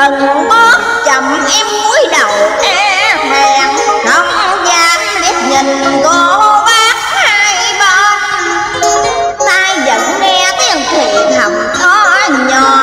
Lần bước chậm em cúi đầu e hèn Không dám liếc nhìn cô bác hai bên. Tai vẫn nghe tiếng thì thầm to nhỏ.